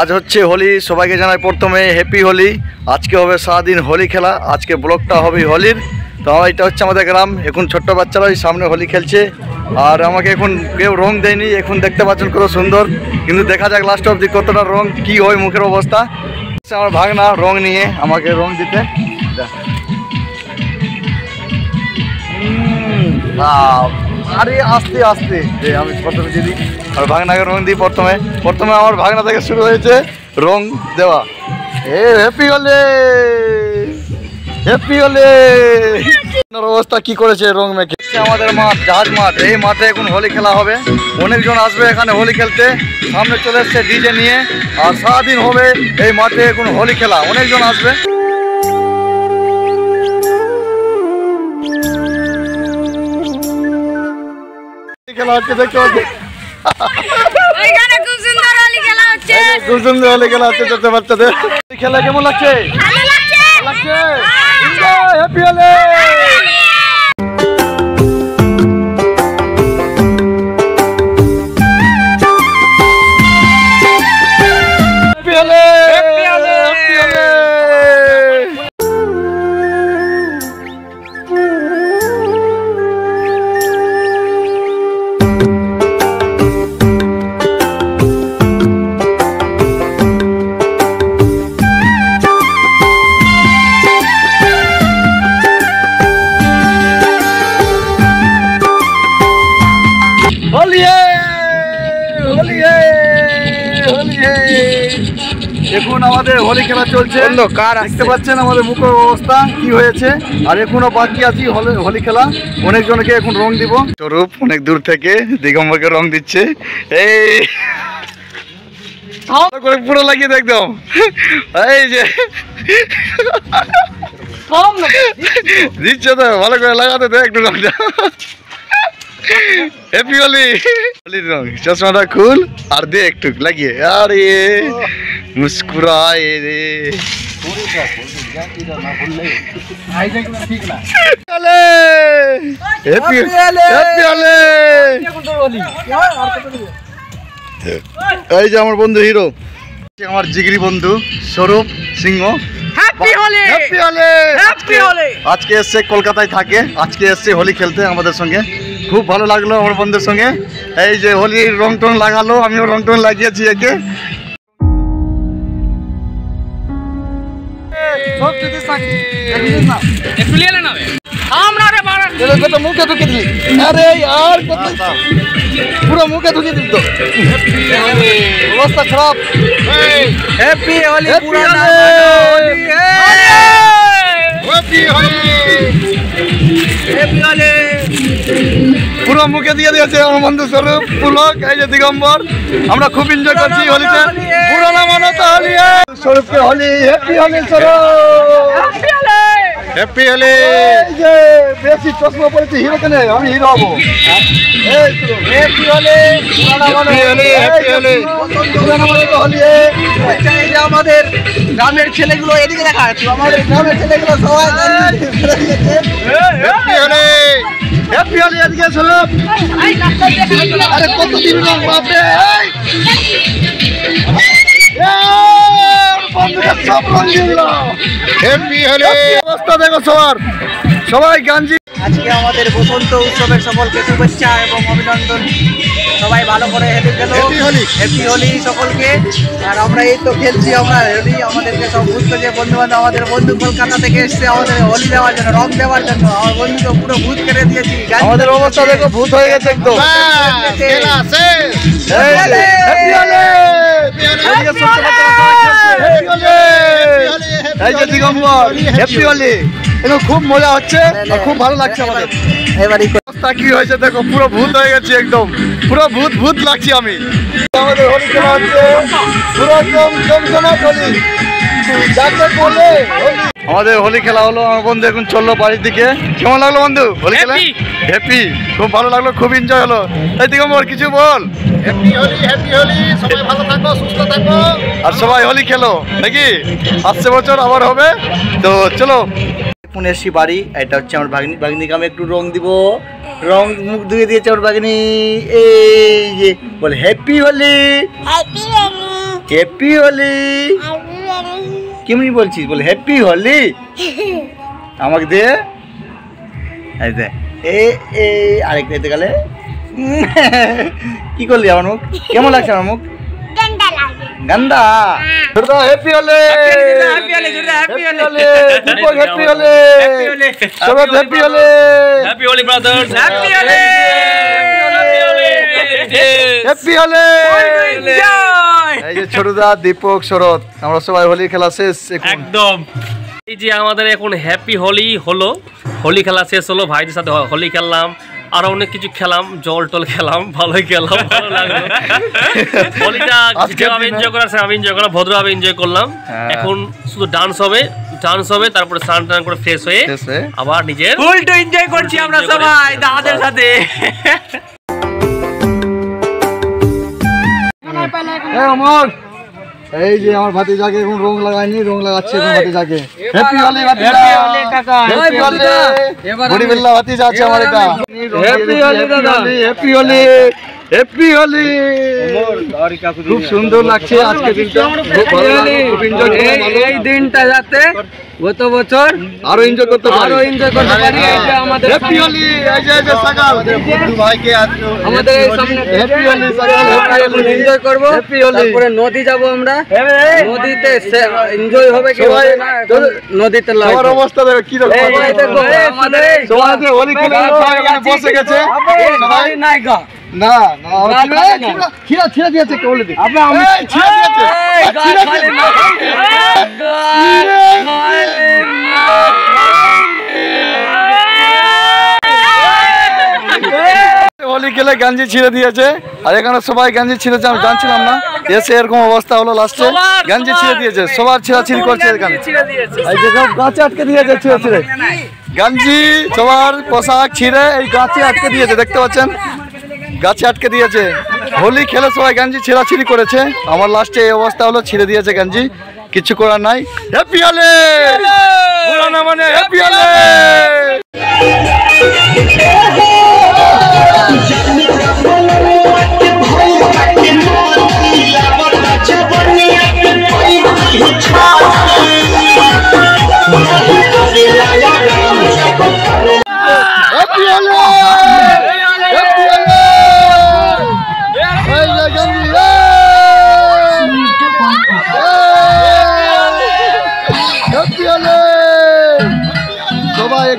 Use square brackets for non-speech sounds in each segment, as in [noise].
আজ হচ্ছে হোলি সবাইকে জানাই প্রথমে হ্যাপি হোলি আজকে হবে সারাদিন হোলি খেলা। আজকে ব্লগটা হবে হোলির। তো এটা হচ্ছে আমাদের গ্রাম। এখন ছোট্ট বাচ্চারা ওই সামনে হোলি খেলছে। আর আমাকে এখন কেউ রং দেয়নি। এখন দেখতে পাচ্ছেন কত সুন্দর। কিন্তু দেখা যাক লাস্ট অব্দি কতটা রং, কি হয় মুখের অবস্থা। আমার ভাগনা রং নিয়ে আমাকে রং দিতে। আরে, আস্তে আস্তে। যে আমি প্রথমে দিদি আর ভাগনাকে রং দিই প্রথমে। প্রথমে আমার ভাগনা থেকে শুরু হয়েছে রং দেওয়া। এ হ্যাপি হলে হ্যাপি হলে আপনার অবস্থা কি করেছে রং মেখে? আমাদের মাঠ জাহাজ মাঠ। এই মাঠে এখন হোলি খেলা হবে। অনেকজন আসবে এখানে হোলি খেলতে। সামনে চলে এসছে ডিজে নিয়ে। আর সারাদিন হবে এই মাঠে এখন হোলি খেলা। অনেকজন আসবে। খেলা হচ্ছে দেখতে পাচ্ছি ওইখানে খুব সুন্দর হোলি খেলা হচ্ছে। খুব সুন্দর হোলি খেলা ছোট বাচ্চাদের খেলা কেমন লাগছে? ভালো লাগছে লাগছে হ্যাপি এখন আমাদের হোলি খেলা চলছে। কার দেখতে পাচ্ছেন আমাদের মুখের অবস্থা কি হয়েছে? আর এখনও বাকি আছি হোলি- হোলি খেলা। অনেকজনকে এখন রং দিব। স্বরূপ অনেক দূর থেকে দিগম্বরকে রং দিচ্ছে। এই। করে পুরো লাগিয়ে দে একদম। এই যে। দিচ্ছে তো ভালো করে লাগাতে দে একটু রংটা। হ্যাপি হোলি হোলির রং। চশমাটা খুল আর দে একটু লাগিয়ে। আরে। মুস্কুরাए রে এই যে আমার বন্ধু হিরো আমার জিগরি বন্ধু স্বরূপ সিংহ। আজকে এসছে কলকাতায় থাকে আজকে এসছে হোলি খেলতে আমাদের সঙ্গে। খুব ভালো লাগল আমার বন্ধুর সঙ্গে। এই যে হোলির রং টং লাগালো আমিও রং টং লাগিয়েছি একে। পুরো মুখে পুরা পুরো দিয়ে দিয়েছে আমার বন্ধু স্বরূপ পুলক এই যে দিগম্বর আমরা খুব এনজয় করছি হোলিতে। পুরোনো তো Holi স্বরূপকে Holi happy Holi Swarup. Happy Holi. Happy Holi. এই যে বেশি চশমা পড়েছে হিরো কেনে আমি হিরো হব। এই স্বরূপ হ্যাপি হোলি পুরোনো হোলি হ্যাপি হোলি। পুরোনো তো হোলি এই। যে আমাদের গ্রামের ছেলেগুলো এদিকে দেখা আমাদের গ্রামের ছেলেগুলো সবাই হ্যাপি হোলি। হ্যাপি হোলি আজকে স্বরূপ। আরে কতদিন রং হলে অবস্থা দেখো সবার। সবাই গাঞ্জি আজকে আমাদের বসন্ত উৎসবের সকলকে শুভেচ্ছা এবং অভিনন্দন সবাই ভালো করে হেঁটে গেল! হ্যাপি হোলি সকলকে আর আমরা এই তো খেলছি আমরা হোলি আমাদেরকে সব ভূত যে বন্ধু বান্ধব আমাদের বন্ধু কলকাতা থেকে এসছে আমাদের হোলি দেওয়ার জন্য রং দেওয়ার জন্য আমার বন্ধুকে পুরো ভূত করে দিয়েছি আমাদের অবস্থা দেখো ভূত হয়ে গেছে একদম হ্যাপি হোলি এখন খুব মজা হচ্ছে আর খুব ভালো লাগছে আমাদের। অবস্থা কি হয়েছে দেখো পুরো ভূত হয়ে গেছে একদম। পুরো ভূত ভূত লাগছি আমি। আমাদের হোলি খেলা হচ্ছে। পুরো একদম জমজমাট হোলি। আমাদের হোলি খেলা হলো আমার বন্ধু এখন চলল বাড়ির দিকে। কেমন লাগল বন্ধু হোলি খেলা? Happy! হ্যাপি খুব ভালো লাগল খুব এনজয় হলো। এই দিকে মোর কিছু বল। Happy Holi happy Holi. সবাই ভালো থাকো সুস্থ থাকো। আর সবাই হোলি খেলো নাকি? আসছে বছর আবার হবে। তো চলো। এসছি বাড়ি এটা হচ্ছে আমার ভাগনি ভাগনিকে আমি একটু রং দিব। রং মুখ ধুয়ে দিয়েছে আমার ভাগনি। এই যে বলে হ্যাপি হোলি হ্যাপি হোলি কেমনি বলছিস? বলে হ্যাপি হোলি [laughs] আমাকে দে। এই দে। এ এ আরেকটা এতে গেলে। [laughs] কি করলি আমার মুখ? কেমন লাগছে আমার মুখ? Lagi. গান্দা ছোটদা হ্যাপি হোলি Happy Holi, ছোটদা, happy happy Holi. Holi Deepak happy Holi happy. এই যে ছোটদা দীপক শরৎ আমরা সবাই হোলি খেলা শেষ একদম। এই যে আমাদের এখন হ্যাপি হোলি হলো হোলি খেলা শেষ হলো ভাইদের সাথে হোলি খেললাম। আরও অনেক কিছু খেলাম জল টল খেলাম ভালোই খেলাম ভালো লাগল। হোলিটা দিনে- এনজয় করার সেভাবে এনজয় করলাম ভদ্রভাবে এনজয় করলাম। হ্যাঁ। এখন শুধু ডান্স হবে ডান্স হবে তারপরে স্নান টান করে ফ্রেশ হয়ে আবার নিজের ফুল টু এনজয় করছি আমরা সবাই দাদাদের সাথে। [laughs] এই অমর! এই যে আমার ভাতিজাকে এখন রং লাগায়নি রং লাগাচ্ছে এখন ভাতিজাকে। হ্যাপি হোলি ভাতিজা! হ্যাপি হোলি বড়ি বিল্লা ভাতিজা আছে আমার এটা। হ্যাপি Holi দাদা। হ্যাপি হোলি হ্যাপি হোলি খুব সুন্দর লাগছে আজকে দিনটা। এনজয় এই দিনটা যাতে গত বছর আরও এনজয় করতে পারি। আরও enjoy করতে পারি, আমাদের হ্যাপি হোলি এই যে এই যে সাকাল বন্ধু ভাইকে আমাদের এই সামনে হ্যাপি হোলি সাকাল হ্যাপি এনজয় করব। হ্যাপি হোলি তারপরে নদী যাব আমরা। নদীতে এনজয় হবে কি সবাই- হবে না নদীতে অবস্থা দেখো কি রকম এই এই দেখো আমাদের সবাই হোলি খেলে বসে গেছে। সবাই না ছিঁড়ে- দিয়েছে কে বলে আমি ছিঁড়ে দিয়েছে। ছিঁড়ে দিয়েছে। হোলি খেলে গাঞ্জি ছিঁড়ে দিয়েছে আর এখানে সবাই গাঞ্জি ছিঁড়েছে আমি জানছিলাম না। এসে এরকম অবস্থা হলো লাস্টে গাঞ্জি ছিঁড়ে দিয়েছে সবার ছিঁড়াছিড়ি করছে এখানে। ছিঁড়ে দিয়েছে। এই যে সব গাছে আটকে দিয়েছে ছিঁড়ে ছিঁড়ে। গাঞ্জি সবার পোশাক ছিঁড়ে এই গাছে আটকে দিয়েছে দেখতে পাচ্ছেন? গাছে আটকে দিয়েছে। হোলি খেলে সবাই গাঞ্জি ছিঁড়াছিড়ি করেছে। আমার লাস্টে এই অবস্থা হলো ছিঁড়ে দিয়েছে গাঞ্জি। কিছু করার নাই। হ্যাপি আলে মানে হ্যাপি হলে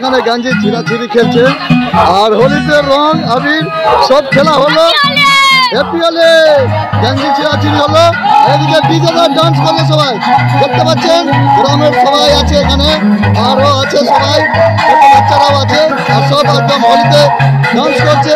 এখানে গাঞ্জি ছিঁড়াছিড়ি খেলছে। আর হোলিতে রং, আবির, সব খেলা হলো। হ্যাপি হলে। ছিঁড়াছিড়ি হলো ডান্স সবাই। দেখতে পাচ্ছেন সবাই আছে এখানে। আরও আছে সবাই। আছে। আর সব একদম ডান্স করছে।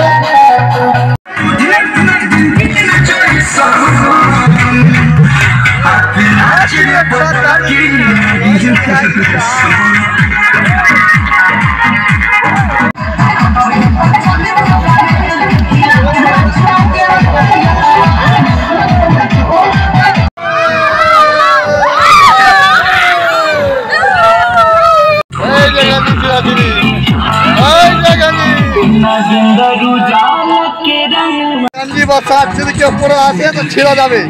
পরে আসে তো ছিঁড়া যাবে।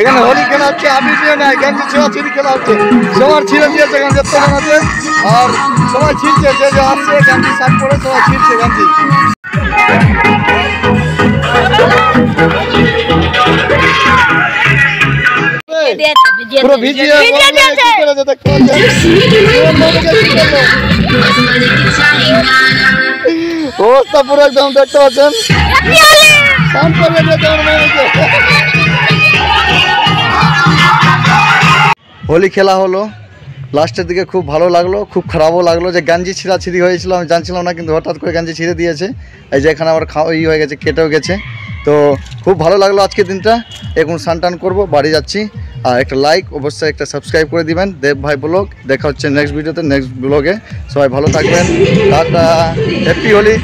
এখানে হোলি খেলা হচ্ছে আমি দিয়ে গান্ধী ছিঁড়া ছিঁড়ি খেলা হচ্ছে। সবার ছিঁড়ে দিয়েছে এখানে যেতে আছে আর সবাই ছিঁড়ছে যে যে আসছে গান্ধী শাক পরে সবাই ছিঁড়ছে গান্ধী পুরো ভিজিয়ে কি করেছে দেখতে পাচ্ছেন পুরো [laughs] মমিকে কি অবস্থা পুরো একদম দেখতে পাচ্ছেন। হোলি খেলা হলো। লাস্টের দিকে খুব ভালো লাগল, খুব খারাপও লাগল। যে গাঞ্জি ছিঁড়াছিড়ি হয়েছিল, আমি জানছিলাম না, কিন্তু হঠাৎ করে গাঞ্জি ছিঁড়ে দিয়েছে। এই যে এখানে আমার খাওয়া ই হয়ে গেছে, কেটেও গেছে। তো খুব ভালো লাগল আজকের দিনটা। এখন স্নান টান করব, বাড়ি যাচ্ছি। আর একটা লাইক অবশ্যই একটা সাবস্ক্রাইব করে দিবেন। দেব ভাই ব্লগ। দেখা হচ্ছে নেক্সট ভিডিওতে নেক্সট ব্লগে সবাই ভালো থাকবেন। Tata happy Holi.